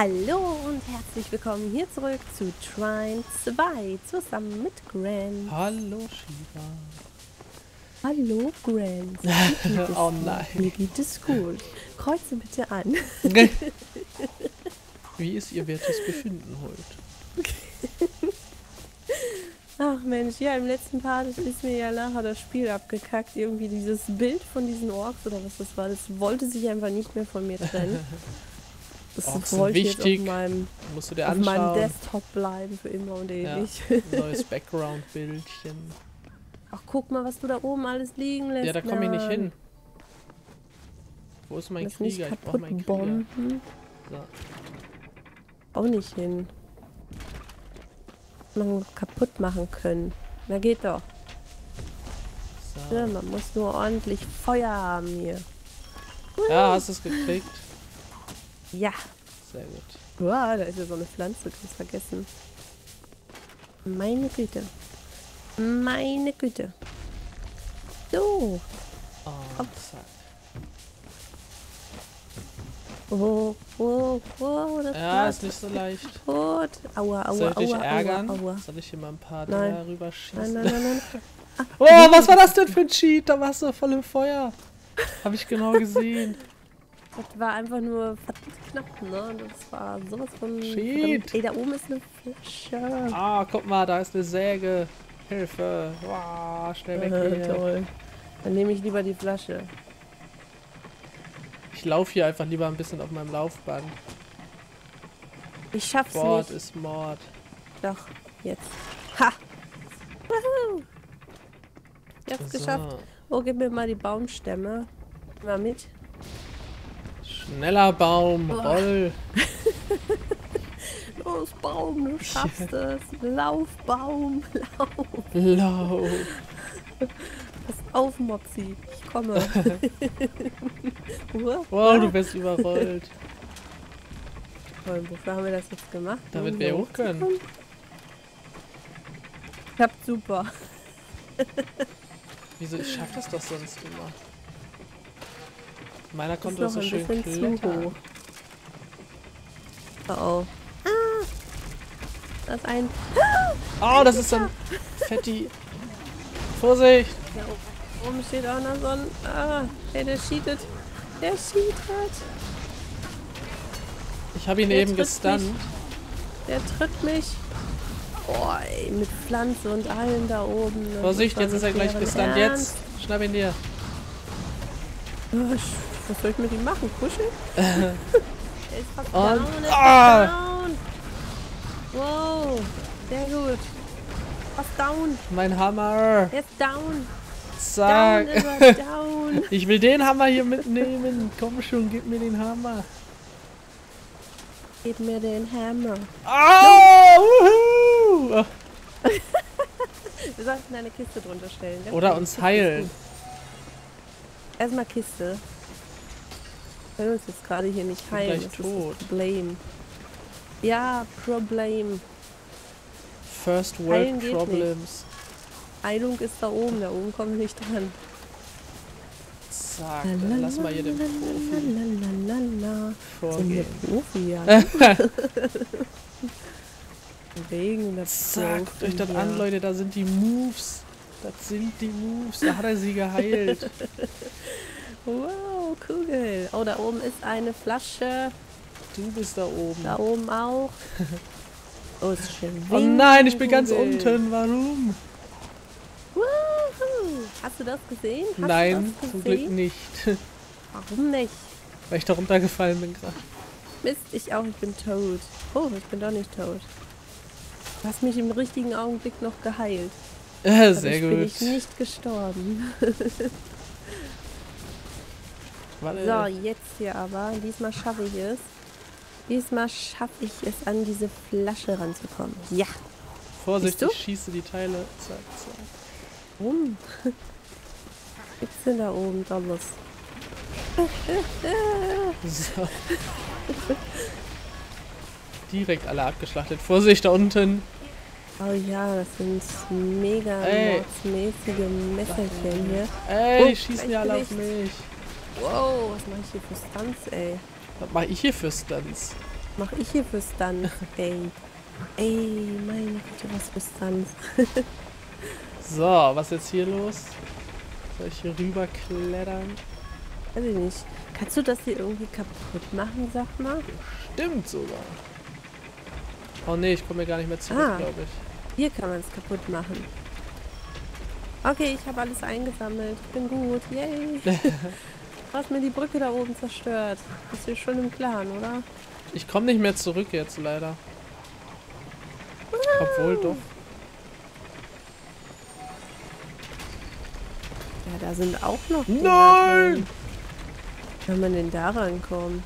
Hallo und herzlich willkommen hier zurück zu Trine 2 zusammen mit Gran. Hallo Shiva. Hallo Gran. oh nein. Mir geht es gut. Kreuze bitte an. Wie ist Ihr wertes Befinden heute? Ach Mensch, ja, im letzten Part ist mir ja nachher das Spiel abgekackt. Irgendwie dieses Bild von diesen Orks oder was das war, das wollte sich einfach nicht mehr von mir trennen. Das Orks sind wichtig. auf meinem, Musst du dir auf meinem anschauen. Desktop bleiben für immer und Ja, ewig. neues Background-Bildchen. Ach, guck mal, was du da oben alles liegen lässt. Ja, da komme ich nicht hin. Wo ist mein Das Krieger? Ich brauche meinen Krieger. So. Auch nicht hin. Man kaputt machen können. Na geht doch. So. Ja, man muss nur ordentlich Feuer haben hier. Ja, hast du es gekriegt? Ja. Sehr gut. Wow, da ist ja so eine Pflanze, ganz vergessen. Meine Güte. Meine Güte. So. Oh, Hopp. zack. Oh, oh, oh, das Ja, ist nicht so leicht. tot. Aua, aua, Soll ich dich aua, ärgern? aua, aua. Soll ich hier mal ein paar Nein. Dinger rüberschießen? Nein, nein, nein, nein. Oh, was war das denn für ein Cheat? Da warst du voll im Feuer. Habe ich genau gesehen. Das war einfach nur verdammt knapp, ne? Das war sowas von... Shit. Ey, da oben ist eine Flasche. Ah, guck mal, da ist eine Säge. Hilfe. Wow, schnell weg Äh, hier. toll. Dann nehme ich lieber die Flasche. Ich laufe hier einfach lieber ein bisschen auf meinem Laufband. Ich schaff's Sport nicht. ist Mord. Doch, jetzt. Ha! Woohoo! Ich hab's So. geschafft. Oh, gib mir mal die Baumstämme. Mal mit. Schneller Baum, Oh. roll. Los, Baum, du schaffst es. Lauf, Baum, lauf. Lauf. Pass auf, Mopsi. Ich komme. Wow, du bist überrollt. Toll, wofür haben wir das jetzt gemacht? Damit Um wir hoch können. hochzukommen? Klappt super. Wieso? Ich schaff das doch sonst immer. Meiner kommt doch so ein schön bisschen zu hoch. Oh oh. Ah! Das ist ein. Oh, das ist so ein Fetti. Vorsicht! Da oben steht auch noch so ein. Ah, ey, der cheatet. Der cheatet. Ich habe ihn Der eben gestunt. mich. Der tritt mich. Boah, ey, mit Pflanze und allem da oben. Vorsicht, jetzt ist er gleich gestunt. Ernst. Jetzt! Schnapp ihn dir. Oh, Was soll ich mit ihm machen? Kuscheln? er ist fast down, er ist Ah! down. Wow, sehr gut. Fast down. Mein Hammer! Er ist down. Zack! Down down. Ich will den Hammer hier mitnehmen. Komm schon, gib mir den Hammer. Gib mir den Hammer. Au! Wuhu! Wir sollten eine Kiste drunter stellen. Oder uns heilen. Erstmal Kiste. Können uns jetzt gerade hier nicht heilen. Das ist tot. das Problem. Ja, Problem. First World Problems. Heilung ist da oben. Da oben kommen wir nicht dran. Zack, dann lass mal hier den Profi vorgehen. Profi, ja. Wegen der Zack, guckt euch das an. Leute, da sind die Moves. Das sind die Moves, da hat er sie geheilt. Wow, Kugel. Oh, da oben ist eine Flasche. Du bist da oben. Da oben auch. Oh, es schwingt. Oh nein, ich bin ganz unten, warum? Hast du das gesehen? Hast Nein, das zum Glück gesehen? nicht. Warum nicht? Weil ich da runtergefallen bin gerade. Mist, ich auch, ich bin tot. Oh, ich bin doch nicht tot. Du hast mich im richtigen Augenblick noch geheilt. Äh, Dadurch sehr bin ich gut. nicht gestorben. So, jetzt hier aber. Diesmal schaffe ich es. Diesmal schaffe ich es, an diese Flasche ranzukommen. Ja. Vorsicht, ich schieße die Teile. Zack, zack. Rum. Gibt's denn da oben alles? So. Direkt alle abgeschlachtet. Vorsicht, da unten. Oh ja, das sind mega mordsmäßige Messerchen hier. Ey, Oh, die schießen ja alle auf mich. Wow, was mache ich hier für Stunts, ey? Was mache ich hier für Stunts? Mach ich hier für Stunts, ey. Ey, meine Güte, was für Stunts. So, was ist jetzt hier los? Soll ich hier rüber klettern? Weiß ich nicht. Kannst du das hier irgendwie kaputt machen, sag mal? Stimmt sogar. Oh nee, ich komme hier gar nicht mehr zurück, Ah. glaube ich. Hier kann man es kaputt machen. Okay, ich habe alles eingesammelt. Ich bin gut. Yay. Du hast mir die Brücke da oben zerstört. Bist du schon im Klaren, oder? Ich komme nicht mehr zurück jetzt, leider. Obwohl doch. Ja, da sind auch noch Nein! drin. Wie kann man denn da rankommen?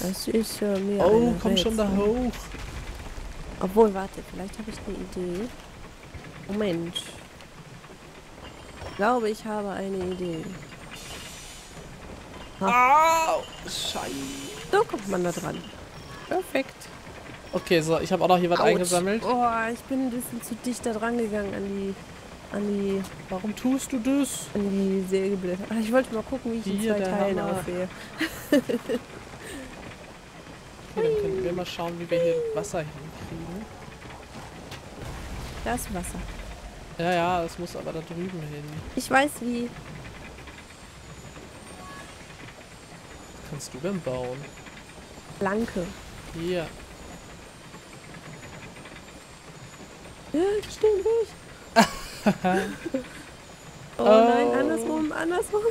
Das ist äh, mir Oh, komm schon da Rätsel. hoch. Obwohl, warte, vielleicht habe ich eine Idee. Moment. Ich glaube, ich habe eine Idee. Au! Scheiße. So kommt man da dran. Perfekt. Okay, so, ich habe auch noch hier was Autsch. eingesammelt. Oh, ich bin ein bisschen zu dicht da dran gegangen an die, an die, Warum tust du das? an die Sägeblätter. Ich wollte mal gucken, wie ich in Hier, zwei der Teilen Hammer. aussehe. Okay, dann können wir mal schauen, wie wir hier Wasser hinkriegen. Da ist Wasser. Ja, ja, es muss aber da drüben hin. Ich weiß wie. Kannst du denn bauen? Planke. Hier. Ja, stimmt nicht. oh, Oh. nein, andersrum, andersrum.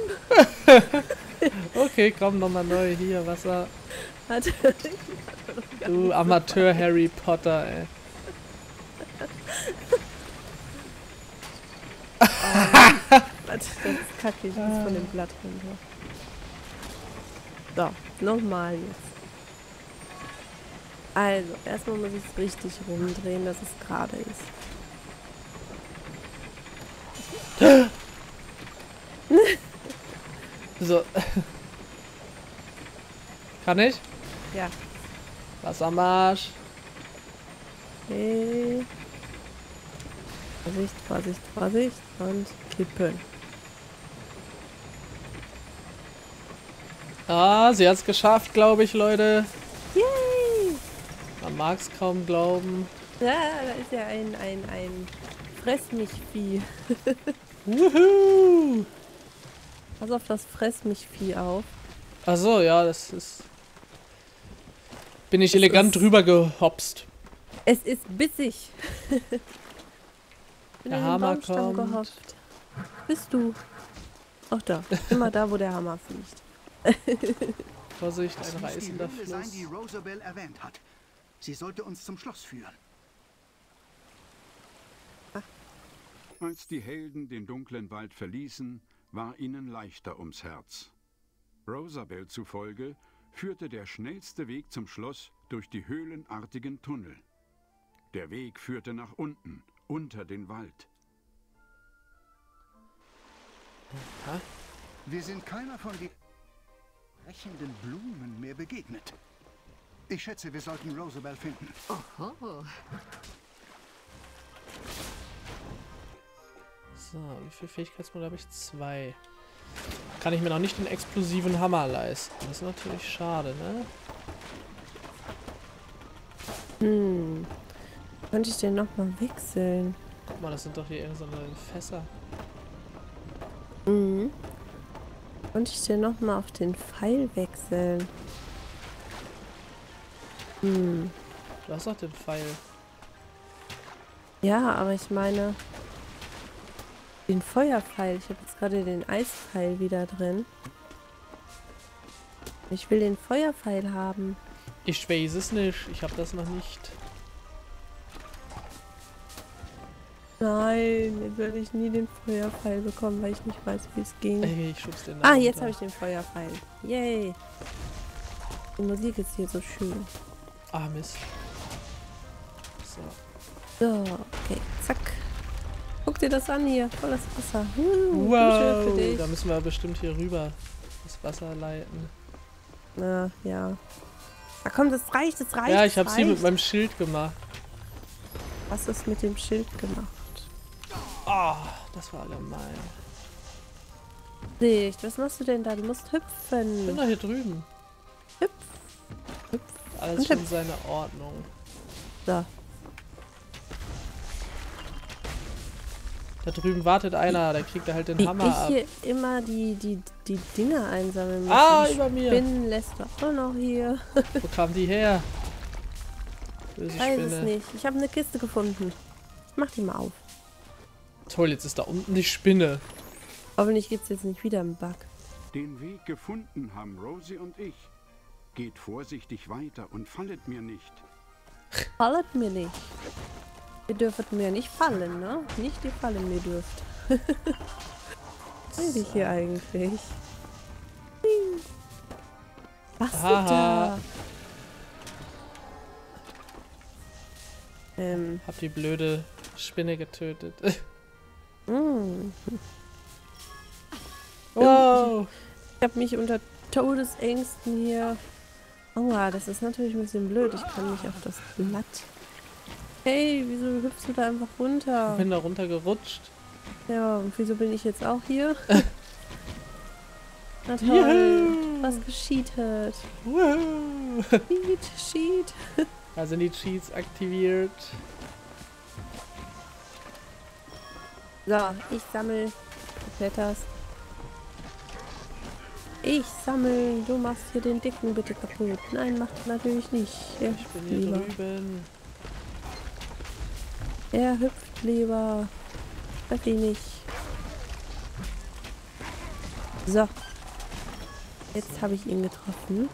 Okay, komm nochmal neu. Hier, Wasser. Du Amateur Harry Potter, ey. Warte, das ist kacke. Ich muss von dem Blatt runter. So, nochmal jetzt. Also, erstmal muss ich es richtig rumdrehen, dass es gerade ist. So. Kann ich? Ja. Wassermarsch. Okay. Vorsicht, Vorsicht, Vorsicht und kippen. Ah, sie hat's geschafft, glaube ich, Leute. Yay! Man mag's kaum glauben. Ja, da ist ja ein, ein, ein Fress mich Vieh. Wuhu! Pass auf das Fress mich Vieh auf. Ach so, ja, das ist... Bin ich Das elegant drüber gehopst. Es ist bissig. Bin Der Hammer kommt. gehofft. Bist du? Ach da. Immer da, wo der Hammer fliegt. Vorsicht, Das ein reißender Höhle sein, Fluss. die Rosabelle erwähnt hat. Sie sollte uns zum Schloss führen. Als die Helden den dunklen Wald verließen, war ihnen leichter ums Herz. Rosabel zufolge führte der schnellste Weg zum Schloss durch die höhlenartigen Tunnel. Der Weg führte nach unten, unter den Wald. Wir sind keiner von den sprechenden Blumen mehr begegnet. Ich schätze, wir sollten Rosabelle finden. So, wie viel Fähigkeitsmodelle habe ich? Zwei. Kann ich mir noch nicht den explosiven Hammer leisten. Das ist natürlich schade, ne? Hm. Könnte ich den nochmal wechseln? Guck mal, das sind doch hier irgendeine Fässer. Mhm. Könnte ich den nochmal auf den Pfeil wechseln? Hm. Du hast doch den Pfeil. Ja, aber ich meine den Feuerpfeil. Ich habe jetzt gerade den Eispfeil wieder drin. Ich will den Feuerpfeil haben. Ich weiß es nicht. Ich habe das noch nicht. Nein, jetzt werde ich nie den Feuerpfeil bekommen, weil ich nicht weiß, wie es ging. Ey, ich schub's den Ah, jetzt habe ich den Feuerpfeil. Yay. Die Musik ist hier so schön. Ah, Mist. So. So, okay, zack. Guck dir das an hier, volles Wasser. Uh, Dusche Wow, da müssen wir bestimmt hier rüber das Wasser leiten. Na, ja. Na komm, das reicht, das reicht. ja, ich das habe sie mit meinem Schild gemacht. Was ist mit dem Schild gemacht? Ah, das war gemein. Nicht. Was machst du denn da? Du musst Ich bin hüpfen. doch hier drüben. Hüpf. Hüpf. Alles Und schon hüpf. seine Ordnung. So. Da drüben wartet einer, der kriegt er halt den Wie Hammer ich ab. hier immer die, die, die Dinger einsammeln muss. Ah, über mir. Spinnen lässt du auch noch hier. Wo kam die her? Böse Ich weiß es Spinne. nicht. Ich habe eine Kiste gefunden. Ich mach die mal auf. Toll, jetzt ist da unten die Spinne. Hoffentlich gibt's jetzt nicht wieder einen Bug. Den Weg gefunden haben Rosie und ich. Geht vorsichtig weiter und fallet mir nicht. Fallet mir nicht. Ihr dürftet mir nicht fallen, ne? Nicht die Fallen mir dürft. Was will ich hier eigentlich? Was ist da? Ähm, Hab die blöde Spinne getötet. mh. wow. Ich habe mich unter Todesängsten hier. Aua, das ist natürlich ein bisschen blöd. Ich kann nicht auf das Blatt. Hey, wieso hüpfst du da einfach runter? Ich bin da runtergerutscht. Ja, und wieso bin ich jetzt auch hier? Na toll. Juhu. Was gescheatet. Wow. Cheat, cheat. Da sind die Cheats aktiviert. So, ich sammel. Du kletterst. Ich sammel. Du machst hier den Dicken bitte kaputt. Nein, macht natürlich nicht. Er Ich bin hier lieber. drüben. Er hüpft lieber. Weiß ich nicht. So. Jetzt habe ich ihn getroffen.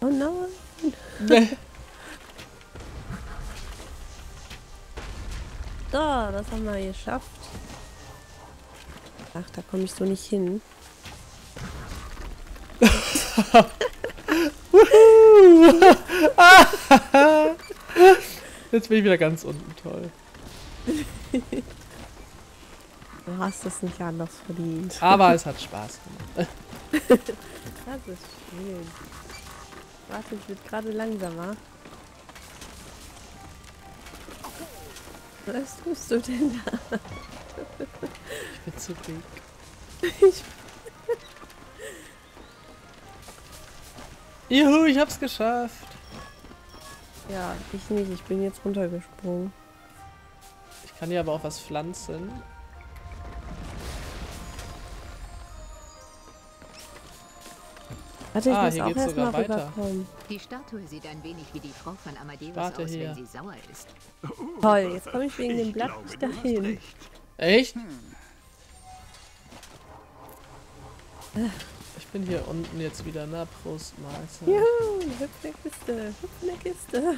Oh nein. So, das haben wir geschafft. Ach, da komme ich so nicht hin. Jetzt bin ich wieder ganz unten. Toll. Du hast es nicht anders verdient. Aber es hat Spaß gemacht. Das ist schön. Warte, ich wird gerade langsamer. Was tust du denn da? Ich bin zu dick. Ich, Juhu, ich hab's geschafft. ja, ich nicht. Ich bin jetzt runtergesprungen. Ich kann hier aber auch was pflanzen. Warte, ich Ah, muss hier auch geht's sogar weiter. rüberkommen. Die Statue sieht ein wenig wie die Frau von Amadeus Warte aus, hier. wenn sie sauer ist. Toll, jetzt komme ich wegen dem Blatt nicht dahin. Echt? Ich bin hier unten jetzt wieder. Na, Prost, Mahlzeit. Juhu, hüpf in der Kiste, hüpf in der Kiste.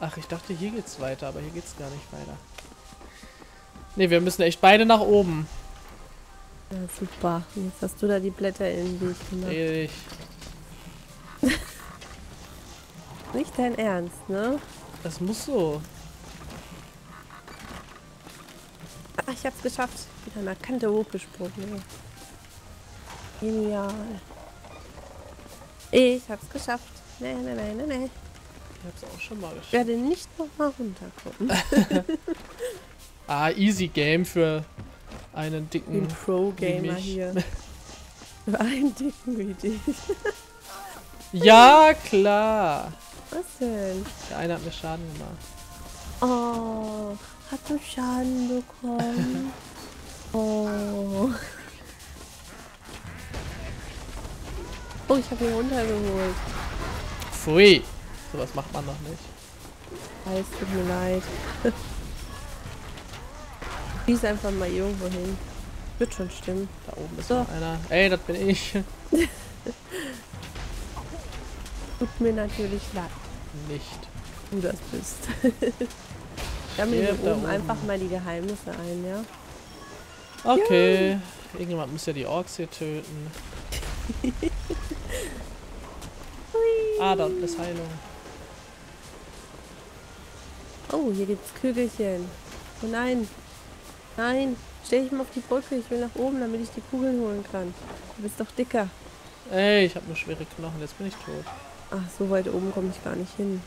Ach, ich dachte, hier geht's weiter, aber hier geht's gar nicht weiter. Ne, wir müssen echt beide nach oben. Ja, super. Jetzt hast du da die Blätter in den Weg gemacht. Ich. Nicht dein Ernst, ne? Das muss so. Ach, ich hab's geschafft. Mit einer Kante hochgesprungen. Genial. Ich hab's geschafft. Nee, nee, nee, nee, nee. Ich hab's auch schon mal Ich geschafft. werde nicht nochmal runterkommen. Ah, easy Game für einen dicken. Pro-Gamer mich. hier. Einen dicken wie dich. Ja, klar. Was denn? Der eine hat mir Schaden gemacht. Oh, hat du Schaden bekommen? Oh. Oh, ich habe ihn runtergeholt. Pfui. Sowas macht man noch nicht. Weiß, tut mir leid. Schieß einfach mal irgendwo hin. Wird schon stimmen. Da oben ist So. noch einer. Ey, das bin ich. Tut mir natürlich leid, Nicht. du das bist. Stirb hier oben oben. einfach mal die Geheimnisse ein, ja? Okay. Irgendjemand muss ja die Orks hier töten. ah, da unten ist Heilung. Oh, hier gibt's Kügelchen. Oh nein. Nein. Stell dich mal auf die Brücke. Ich will nach oben, damit ich die Kugeln holen kann. Du bist doch dicker. Ey, ich habe nur schwere Knochen. Jetzt bin ich tot. Ach, so weit oben komme ich gar nicht hin.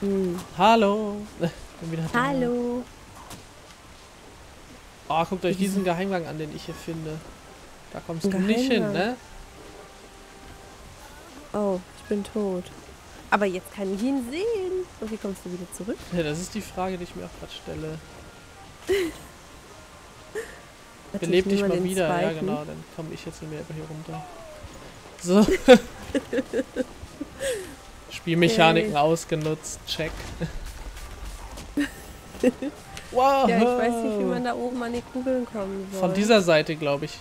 Hm. Hallo. Hallo. Oh, guckt euch diesen Geheimgang an, den ich hier finde. Da kommst du nicht hin, ne? Oh, ich bin tot. Aber jetzt kann ich ihn sehen. Und wie kommst du wieder zurück? Ja, das ist die Frage, die ich mir auch gerade stelle. Beleb dich mal wieder. Ja, zweiten. genau. Dann komme ich jetzt mit mir einfach hier runter. So. Spielmechaniken ausgenutzt. Check. wow. Ja, ich weiß nicht, wie man da oben an die Kugeln kommen soll. Von dieser Seite, glaube ich.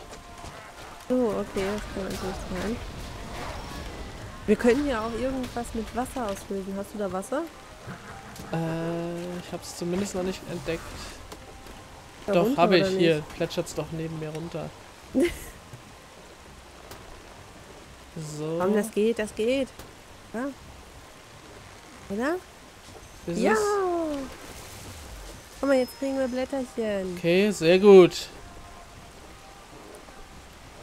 Oh, okay, das kann natürlich sein. Wir können ja auch irgendwas mit Wasser auslösen. Hast du da Wasser? Äh, ich habe es zumindest noch nicht entdeckt. Doch, habe ich. Hier, plätschert's doch neben mir runter. so. Komm, das geht, das geht. Ja. Oder? Ist Ja! es? Guck mal, jetzt kriegen wir Blätterchen. Okay, sehr gut.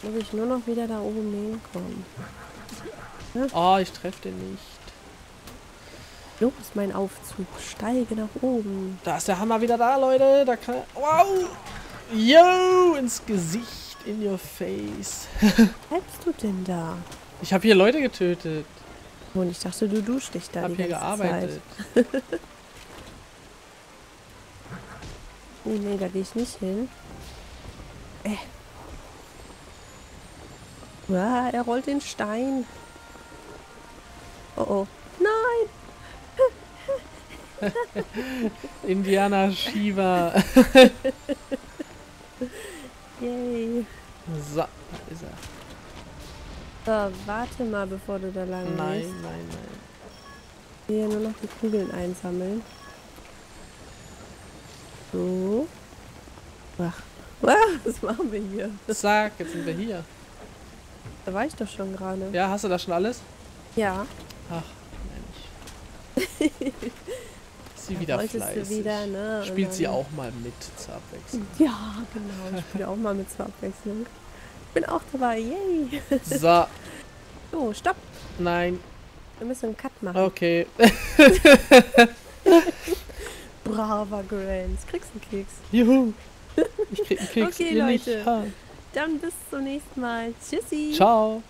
Muss ich nur noch wieder da oben hinkommen. Oh, ich treffe den nicht. Los, mein Aufzug. Steige nach oben. Da ist der Hammer wieder da, Leute. Da kann Wow! Yo! Ins Gesicht. In your face. Bleibst du denn da? Ich habe hier Leute getötet. Und ich dachte, du duschst dich da Ich habe hier gearbeitet. Oh nee, da gehe ich nicht hin. Äh. Uah, er rollt den Stein. Oh oh. Nein! Indiana Shiva. Yay. so, da ist er. So, warte mal, bevor du da lang Nein, gehst. nein, nein. Hier nur noch die Kugeln einsammeln. So. Ach. Ah, was machen wir hier? Zack, jetzt sind wir hier. Da war ich doch schon gerade. Ja, hast du da schon alles? Ja. Ach, Mensch. Sie wieder fleißig. du wieder, ne? Spielt sie auch mal mit zur Abwechslung. Ja, genau. Ich spiele auch mal mit zur Abwechslung. Ich bin auch dabei. Yay. So, So, stopp. nein, Wir müssen einen Cut machen. okay. Braver Grants. Kriegst einen Keks. Juhu. Ich krieg einen Keks, Okay, nicht. Leute. Ha. Dann bis zum nächsten Mal. Tschüssi. Ciao.